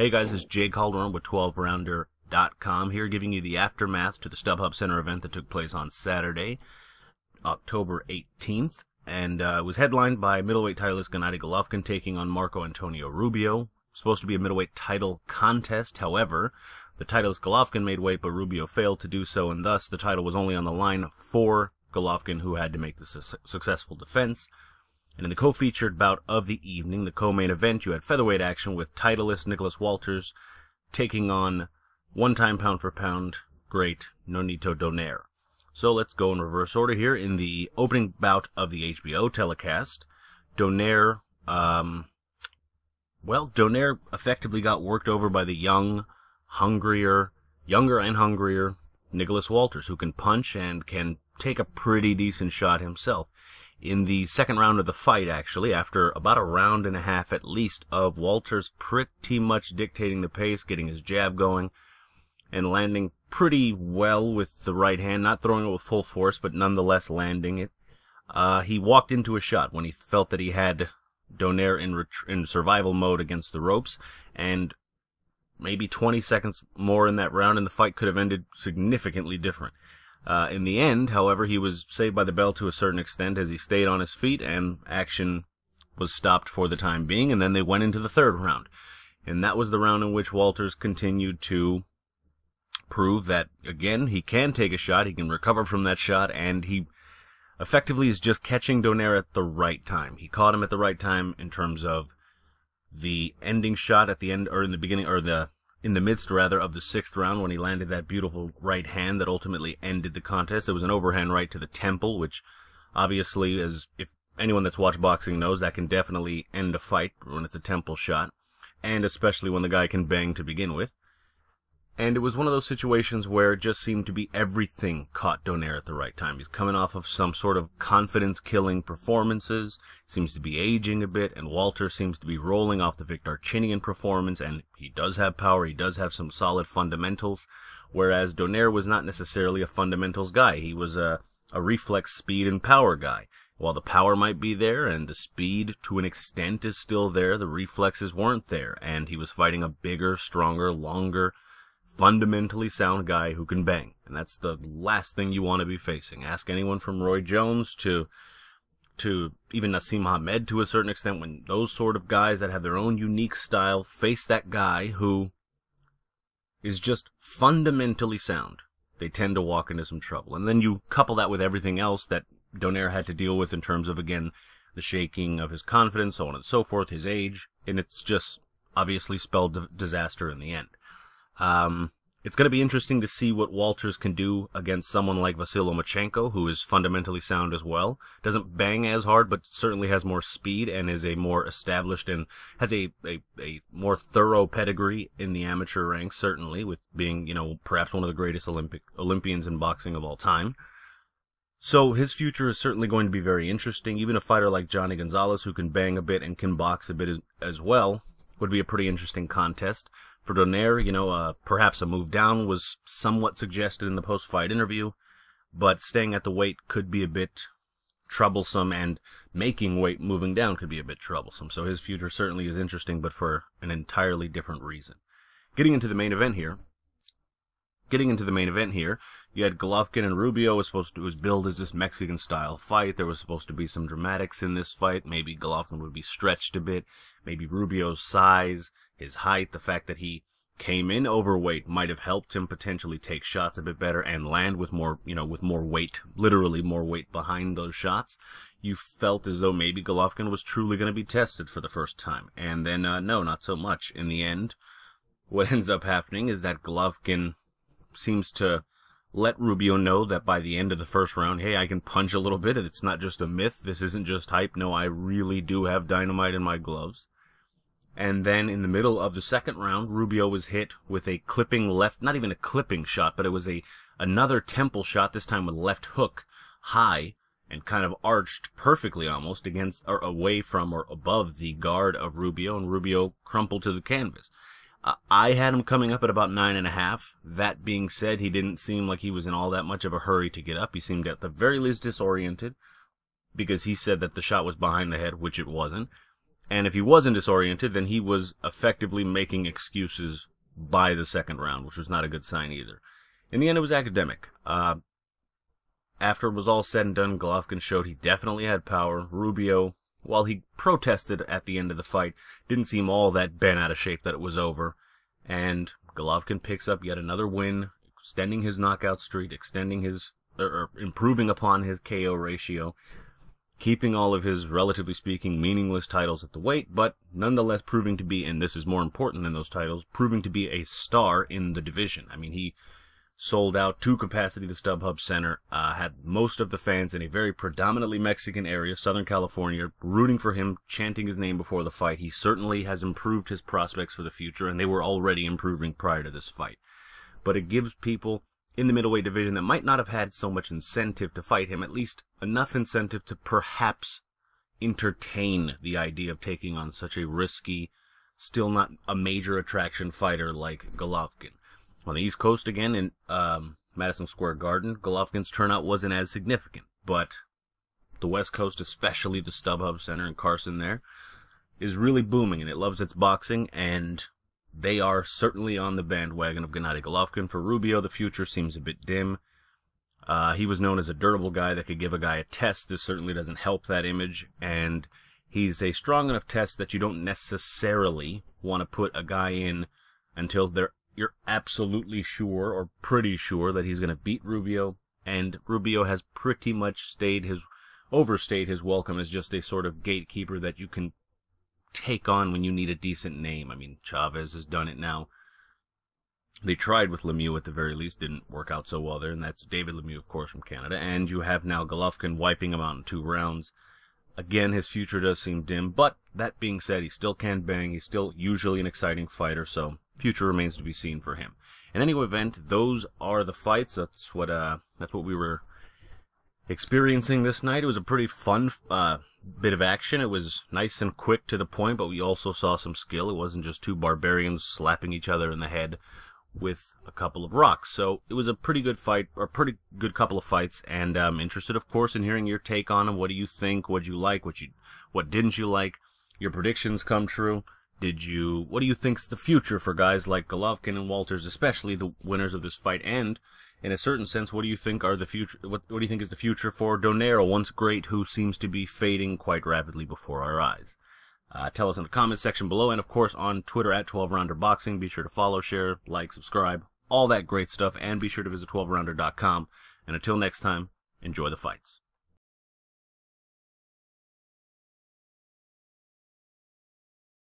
Hey guys, it's Jay Calderon with 12rounder.com here giving you the aftermath to the StubHub Center event that took place on Saturday, October 18th. And uh, was headlined by middleweight titleist Gennady Golovkin taking on Marco Antonio Rubio. Supposed to be a middleweight title contest. However, the titleist Golovkin made weight, but Rubio failed to do so, and thus the title was only on the line for Golovkin, who had to make the su- successful defense. And in the co-featured bout of the evening, the co-main event, you had featherweight action with titleist Nicholas Walters taking on one-time pound-for-pound great Nonito Donaire. So let's go in reverse order here. In the opening bout of the HBO telecast, Donaire, um, well, Donaire effectively got worked over by the young, hungrier, younger and hungrier Nicholas Walters, who can punch and can take a pretty decent shot himself in the second round of the fight, actually, after about a round and a half at least of Walters pretty much dictating the pace, getting his jab going, and landing pretty well with the right hand, not throwing it with full force, but nonetheless landing it. Uh, he walked into a shot when he felt that he had Donaire in, ret- in survival mode against the ropes, and maybe 20 seconds more in that round, and the fight could have ended significantly different. Uh, in the end, however, he was saved by the bell to a certain extent as he stayed on his feet and action was stopped for the time being, and then they went into the third round. And that was the round in which Walters continued to prove that, again, he can take a shot, he can recover from that shot, and he effectively is just catching Donaire at the right time. He caught him at the right time in terms of the ending shot at the end, or in the beginning, or the in the midst rather of the sixth round when he landed that beautiful right hand that ultimately ended the contest. It was an overhand right to the temple, which obviously, as if anyone that's watched boxing knows, that can definitely end a fight when it's a temple shot, and especially when the guy can bang to begin with. And it was one of those situations where it just seemed to be everything caught Donaire at the right time. He's coming off of some sort of confidence killing performances, seems to be aging a bit, and Walter seems to be rolling off the Vic Darchinyan performance, and he does have power, he does have some solid fundamentals, whereas Donaire was not necessarily a fundamentals guy. He was a, a reflex speed and power guy. While the power might be there and the speed to an extent is still there, the reflexes weren't there, and he was fighting a bigger, stronger, longer, fundamentally sound guy who can bang. And that's the last thing you want to be facing. Ask anyone from Roy Jones to to even Naseem Hamed to a certain extent when those sort of guys that have their own unique style face that guy who is just fundamentally sound. They tend to walk into some trouble. And then you couple that with everything else that Donaire had to deal with in terms of again the shaking of his confidence, so on and so forth, his age, and it's just obviously spelled disaster in the end. Um, it's going to be interesting to see what Walters can do against someone like Vasyl Lomachenko, who is fundamentally sound as well. Doesn't bang as hard, but certainly has more speed and is a more established and has a, a, a more thorough pedigree in the amateur ranks, certainly, with being, you know, perhaps one of the greatest Olympic Olympians in boxing of all time. So his future is certainly going to be very interesting. Even a fighter like Johnny Gonzalez, who can bang a bit and can box a bit as well, would be a pretty interesting contest. For Donaire, you know, uh, perhaps a move down was somewhat suggested in the post-fight interview, but staying at the weight could be a bit troublesome, and making weight moving down could be a bit troublesome. So his future certainly is interesting, but for an entirely different reason. Getting into the main event here. Getting into the main event here, you had Golovkin and Rubio was supposed to was billed as this Mexican style fight. There was supposed to be some dramatics in this fight. Maybe Golovkin would be stretched a bit. Maybe Rubio's size, his height, the fact that he came in overweight might have helped him potentially take shots a bit better and land with more, you know, with more weight, literally more weight behind those shots. You felt as though maybe Golovkin was truly going to be tested for the first time. And then, uh, no, not so much. In the end, what ends up happening is that Golovkin seems to let Rubio know that by the end of the first round, hey, I can punch a little bit. It's not just a myth. This isn't just hype. No, I really do have dynamite in my gloves. And then in the middle of the second round, Rubio was hit with a clipping left, not even a clipping shot, but it was a another temple shot, this time with left hook, high, and kind of arched perfectly almost against or away from or above the guard of Rubio, and Rubio crumpled to the canvas. Uh, I had him coming up at about nine and a half. That being said, he didn't seem like he was in all that much of a hurry to get up. He seemed at the very least disoriented because he said that the shot was behind the head, which it wasn't. And if he wasn't disoriented, then he was effectively making excuses by the second round, which was not a good sign either. In the end, it was academic. Uh, after it was all said and done, Golovkin showed he definitely had power. Rubio, while he protested at the end of the fight, didn't seem all that bent out of shape that it was over. And Golovkin picks up yet another win, extending his knockout streak, extending his, or, or improving upon his KO ratio keeping all of his, relatively speaking, meaningless titles at the weight, but nonetheless proving to be, and this is more important than those titles, proving to be a star in the division. I mean, he sold out to capacity the StubHub Center, uh, had most of the fans in a very predominantly Mexican area, Southern California, rooting for him, chanting his name before the fight. He certainly has improved his prospects for the future, and they were already improving prior to this fight. But it gives people in the middleweight division that might not have had so much incentive to fight him, at least enough incentive to perhaps entertain the idea of taking on such a risky, still not a major attraction fighter like Golovkin. On the East Coast again in um, Madison Square Garden, Golovkin's turnout wasn't as significant, but the West Coast, especially the StubHub Center in Carson there, is really booming and it loves its boxing and they are certainly on the bandwagon of Gennady Golovkin. For Rubio, the future seems a bit dim. Uh, he was known as a durable guy that could give a guy a test. This certainly doesn't help that image. And he's a strong enough test that you don't necessarily want to put a guy in until they're, you're absolutely sure or pretty sure that he's going to beat Rubio. And Rubio has pretty much stayed his, overstayed his welcome as just a sort of gatekeeper that you can take on when you need a decent name. I mean, Chavez has done it now. They tried with Lemieux at the very least, didn't work out so well there, and that's David Lemieux, of course, from Canada. And you have now Golovkin wiping him out in two rounds. Again, his future does seem dim, but that being said, he still can bang. He's still usually an exciting fighter, so future remains to be seen for him. In any event, those are the fights. That's what uh, that's what we were experiencing this night. It was a pretty fun uh, bit of action. It was nice and quick to the point, but we also saw some skill. It wasn't just two barbarians slapping each other in the head with a couple of rocks. So it was a pretty good fight, or pretty good couple of fights, and I'm interested, of course, in hearing your take on them. What do you think? What you like? What you, what didn't you like? Your predictions come true. Did you? What do you think's the future for guys like Golovkin and Walters, especially the winners of this fight? And in a certain sense, what do you think are the future? What, what do you think is the future for Donaire, once great, who seems to be fading quite rapidly before our eyes? Uh, tell us in the comments section below, and of course on Twitter at 12rounder boxing. Be sure to follow, share, like, subscribe, all that great stuff, and be sure to visit 12rounder.com. And until next time, enjoy the fights.